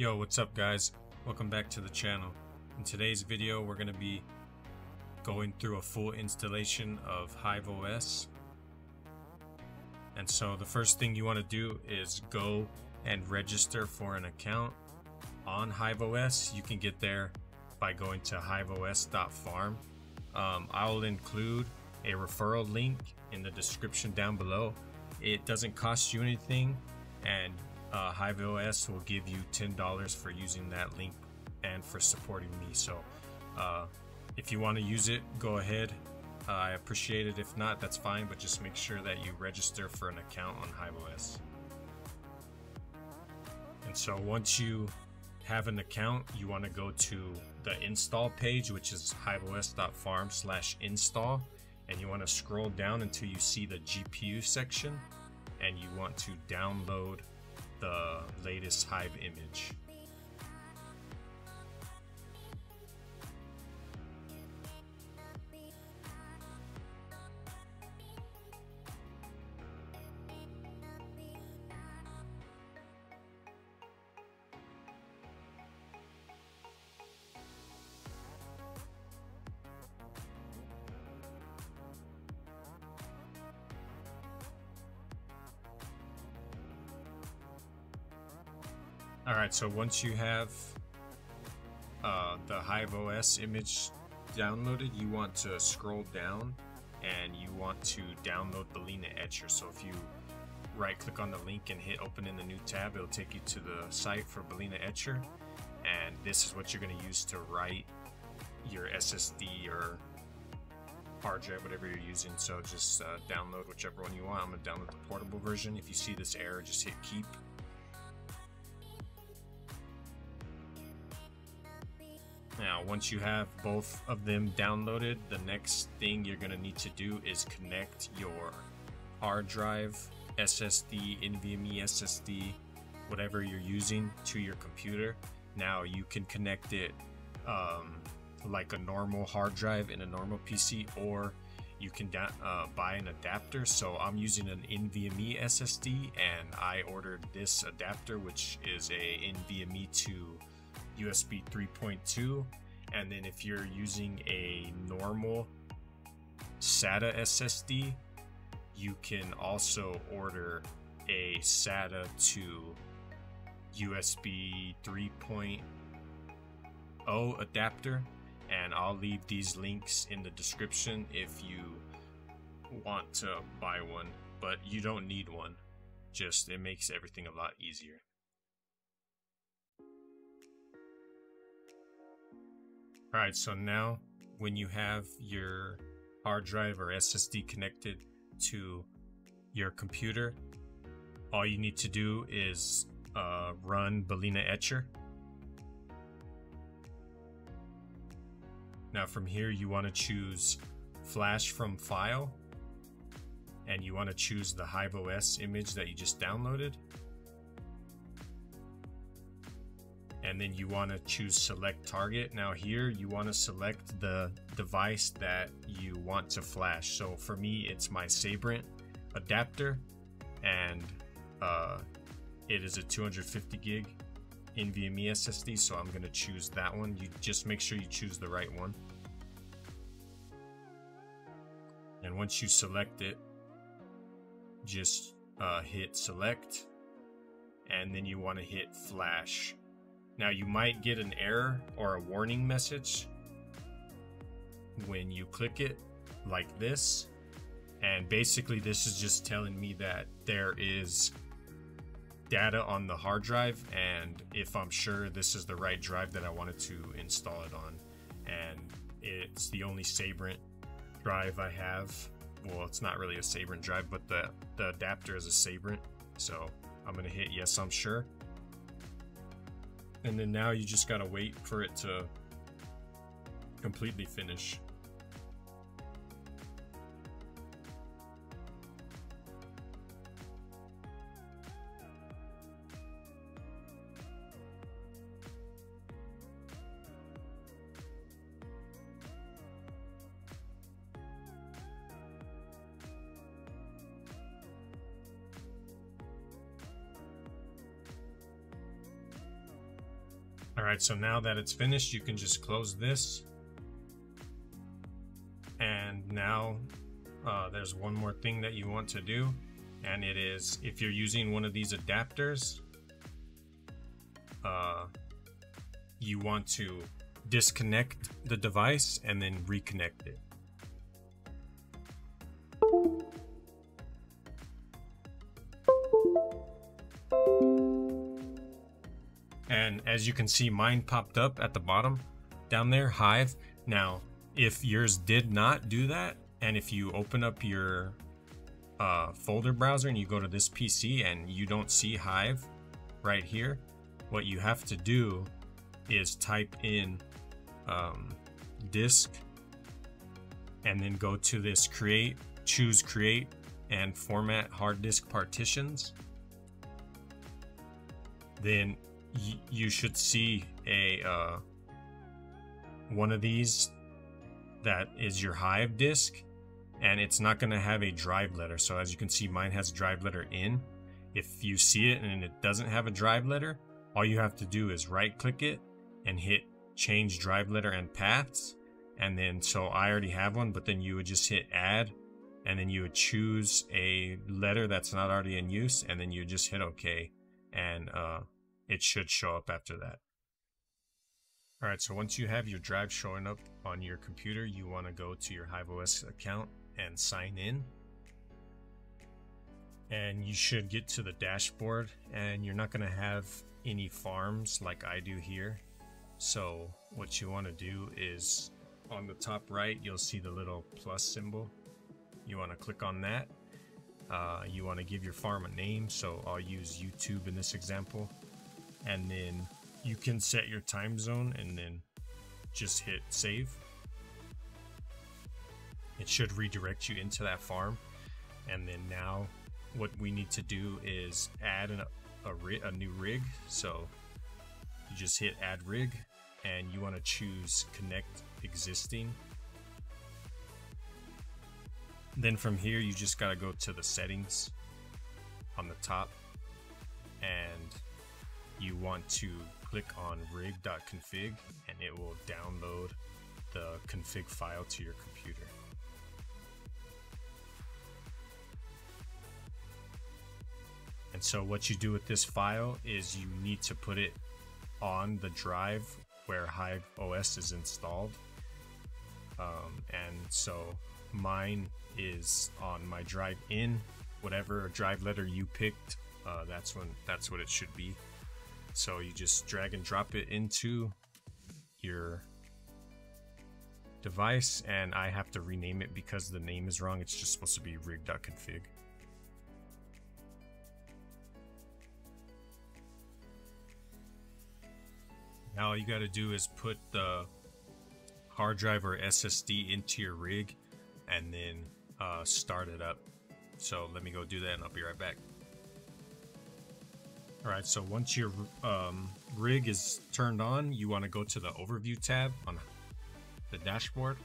Yo, what's up guys? Welcome back to the channel. In today's video, we're going to be going through a full installation of Hive OS. And so the first thing you want to do is go and register for an account on Hive OS. You can get there by going to hiveos.farm. Um, I'll include a referral link in the description down below. It doesn't cost you anything and uh, HiveOS will give you $10 for using that link and for supporting me. So uh, if you want to use it, go ahead. Uh, I appreciate it. If not, that's fine, but just make sure that you register for an account on HiveOS. And so once you have an account, you want to go to the install page, which is hiveos.farm slash install. And you want to scroll down until you see the GPU section and you want to download the latest Hive image. All right, so once you have uh, the Hive OS image downloaded, you want to scroll down and you want to download Balena Etcher. So if you right click on the link and hit open in the new tab, it'll take you to the site for Balena Etcher. And this is what you're going to use to write your SSD or hard drive, whatever you're using. So just uh, download whichever one you want. I'm going to download the portable version. If you see this error, just hit keep Now, once you have both of them downloaded, the next thing you're going to need to do is connect your hard drive, SSD, NVMe SSD, whatever you're using to your computer. Now, you can connect it um, like a normal hard drive in a normal PC, or you can uh, buy an adapter. So I'm using an NVMe SSD, and I ordered this adapter, which is a NVMe to USB 3.2 and then if you're using a normal SATA SSD you can also order a SATA to USB 3.0 adapter and I'll leave these links in the description if you want to buy one but you don't need one. Just it makes everything a lot easier Alright, so now when you have your hard drive or SSD connected to your computer, all you need to do is uh, run Balena Etcher. Now from here you want to choose flash from file and you want to choose the Hive OS image that you just downloaded. And then you want to choose select target. Now here you want to select the device that you want to flash. So for me, it's my Sabrent adapter and uh, it is a 250 gig NVMe SSD. So I'm going to choose that one. You just make sure you choose the right one. And once you select it, just uh, hit select and then you want to hit flash now you might get an error or a warning message when you click it like this. And basically this is just telling me that there is data on the hard drive and if I'm sure this is the right drive that I wanted to install it on. And it's the only Sabrent drive I have. Well, it's not really a Sabrent drive, but the, the adapter is a Sabrent. So I'm gonna hit yes, I'm sure and then now you just gotta wait for it to completely finish. All right, so now that it's finished, you can just close this. And now uh, there's one more thing that you want to do, and it is if you're using one of these adapters, uh, you want to disconnect the device and then reconnect it. As you can see, mine popped up at the bottom down there, Hive. Now, if yours did not do that, and if you open up your uh, folder browser and you go to this PC and you don't see Hive right here, what you have to do is type in um, disk and then go to this create, choose create and format hard disk partitions. Then you should see a uh, one of these that is your Hive disk and it's not going to have a drive letter. So as you can see, mine has drive letter in. If you see it and it doesn't have a drive letter, all you have to do is right click it and hit change drive letter and paths. And then, so I already have one, but then you would just hit add and then you would choose a letter that's not already in use and then you just hit okay. And, uh, it should show up after that. Alright, so once you have your drive showing up on your computer, you want to go to your HiveOS account and sign in. And you should get to the dashboard and you're not going to have any farms like I do here. So what you want to do is on the top right, you'll see the little plus symbol. You want to click on that. Uh, you want to give your farm a name. So I'll use YouTube in this example and then you can set your time zone and then just hit save. It should redirect you into that farm. And then now what we need to do is add an, a, a new rig. So you just hit add rig and you want to choose connect existing. Then from here, you just got to go to the settings on the top you want to click on rig.config and it will download the config file to your computer. And so what you do with this file is you need to put it on the drive where Hive OS is installed. Um, and so mine is on my drive in, whatever drive letter you picked, uh, that's when that's what it should be. So you just drag and drop it into your device and I have to rename it because the name is wrong. It's just supposed to be rig.config. Now all you got to do is put the hard drive or SSD into your rig and then uh, start it up. So let me go do that and I'll be right back. Alright, so once your um, rig is turned on, you want to go to the overview tab on the dashboard.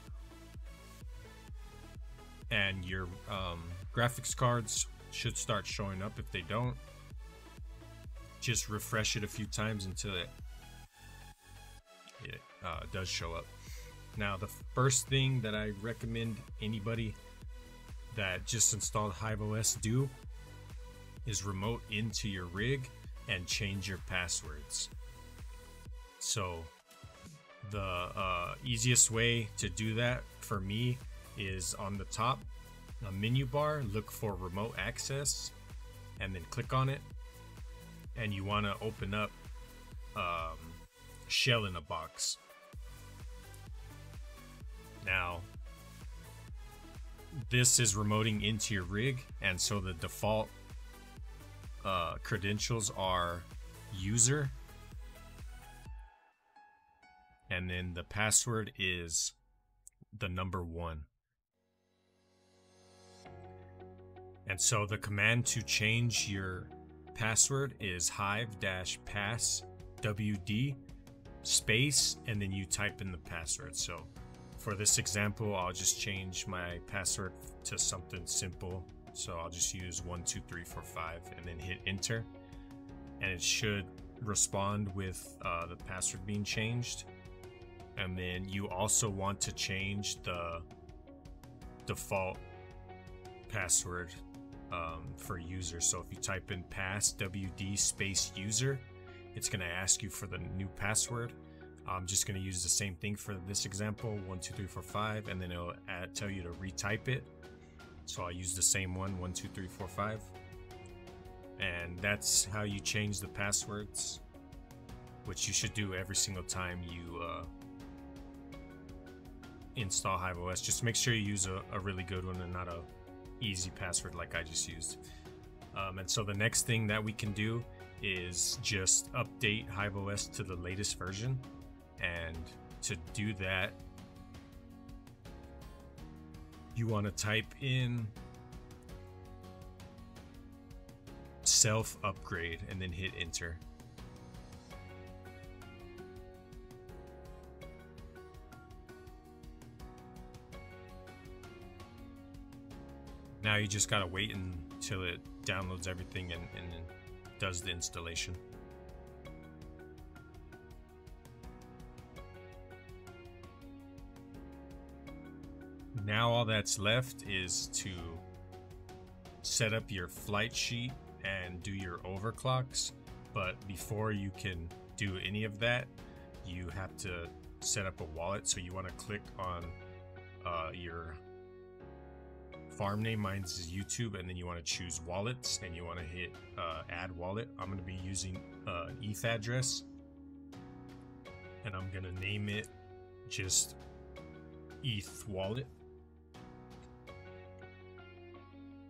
And your um, graphics cards should start showing up. If they don't, just refresh it a few times until it, it uh, does show up. Now, the first thing that I recommend anybody that just installed HiveOS do is remote into your rig and change your passwords. So the uh, easiest way to do that for me is on the top menu bar look for remote access and then click on it and you want to open up um, shell in a box now this is remoting into your rig and so the default uh, credentials are user and then the password is the number one. And so the command to change your password is hive dash pass wd space and then you type in the password. So for this example, I'll just change my password to something simple so I'll just use one, two, three, four, five, and then hit enter. And it should respond with uh, the password being changed. And then you also want to change the default password um, for user. So if you type in pass wd space user, it's going to ask you for the new password. I'm just going to use the same thing for this example, one, two, three, four, five, and then it'll add, tell you to retype it. So I'll use the same one, one, two, three, four, five. And that's how you change the passwords, which you should do every single time you uh, install HiveOS. Just make sure you use a, a, really good one and not a easy password like I just used. Um, and so the next thing that we can do is just update HiveOS to the latest version. And to do that, you want to type in self upgrade and then hit enter. Now you just gotta wait until it downloads everything and, and does the installation. Now all that's left is to set up your flight sheet and do your overclocks. But before you can do any of that, you have to set up a wallet. So you want to click on uh, your farm name. Mine's is YouTube, and then you want to choose wallets, and you want to hit uh, add wallet. I'm going to be using uh, ETH address, and I'm going to name it just ETH wallet.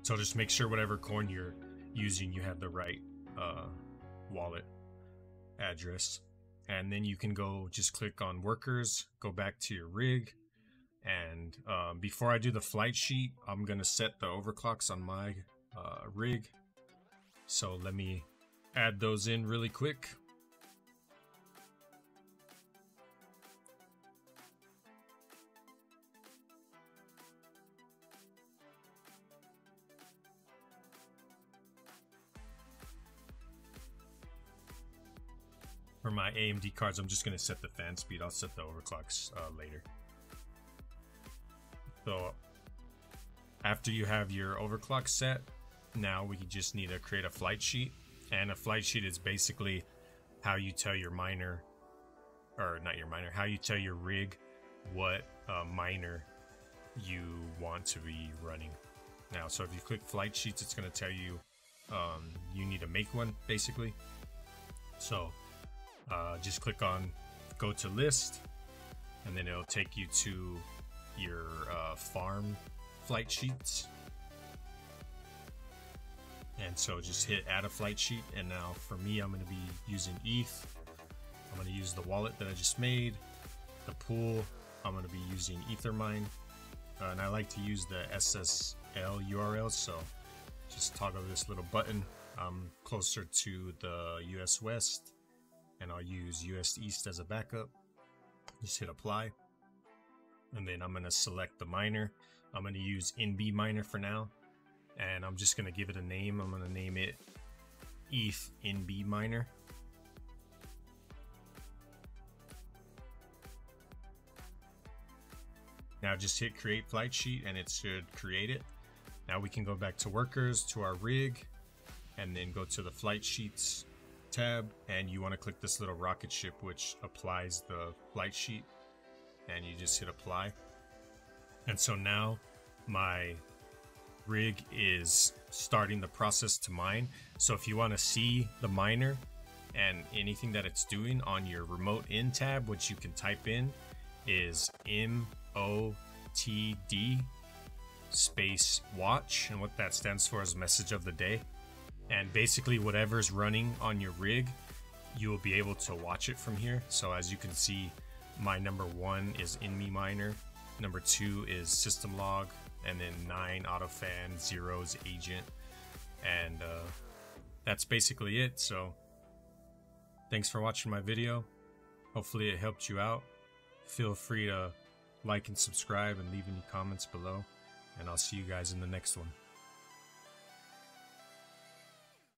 So just make sure whatever coin you're using, you have the right uh, wallet address. And then you can go just click on workers, go back to your rig. And um, before I do the flight sheet, I'm going to set the overclocks on my uh, rig. So let me add those in really quick. For my AMD cards, I'm just going to set the fan speed. I'll set the overclocks uh, later. So after you have your overclock set, now we just need to create a flight sheet. And a flight sheet is basically how you tell your miner, or not your miner, how you tell your rig what uh, miner you want to be running. Now, so if you click flight sheets, it's going to tell you um, you need to make one, basically. So uh, just click on go to list and then it'll take you to your uh, farm flight sheets. And so just hit add a flight sheet and now for me I'm going to be using ETH I'm going to use the wallet that I just made the pool I'm going to be using Ethermine uh, and I like to use the SSL URL so just toggle this little button I'm closer to the US West and I'll use US East as a backup. Just hit apply. And then I'm going to select the miner. I'm going to use NB miner for now. And I'm just going to give it a name. I'm going to name it ETH NB miner. Now just hit create flight sheet and it should create it. Now we can go back to workers, to our rig, and then go to the flight sheets tab and you want to click this little rocket ship which applies the flight sheet and you just hit apply. And so now my rig is starting the process to mine. So if you want to see the miner and anything that it's doing on your remote in tab, which you can type in is MOTD space watch. And what that stands for is message of the day and basically whatever's running on your rig you will be able to watch it from here. So as you can see my number one is NB miner number two is system log and then nine autofan zeros agent. And uh, that's basically it. So thanks for watching my video. Hopefully it helped you out. Feel free to like and subscribe and leave any comments below. And I'll see you guys in the next one